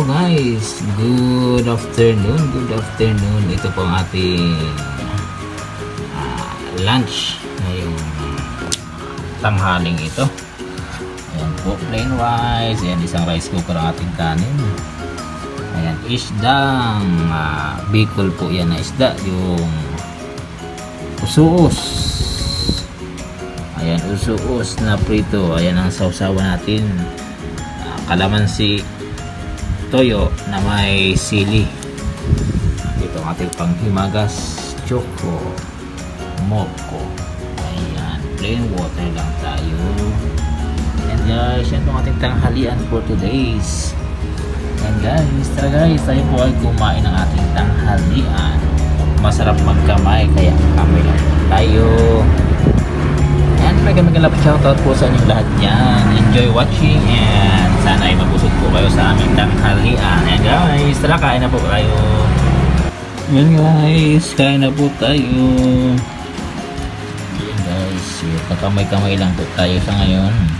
Hello guys, good afternoon, good afternoon. Ito po ang ating ah, lunch ngayong tanghaling ito. Ayan po, plain rice. Ayan, isang rice cooker ang ating kanin. Ayan, isdang uh, Bicol po yan na isda. Yung usuos. Ayan, usuos na prito. Ayan ang sausawa natin. Uh, kalamansi toyo na may sili. Ito ang ating panghimagas. Choco. Moko. Ayan, plain water lang tayo. And guys, yan itong ating tanghalian for today's. And guys, tara guys, tayo po ay kumain ng ating tanghalian. Masarap magkamay, kaya kamay lang tayo. Mega mega love shoutout po sa inyong lahat yan. Enjoy watching and sana ay mabusog po kayo sa aming tanghalian. And guys, tara kain na po tayo. Yan guys, kain na po tayo. Yan guys, kakamay-kamay lang po tayo sa ngayon.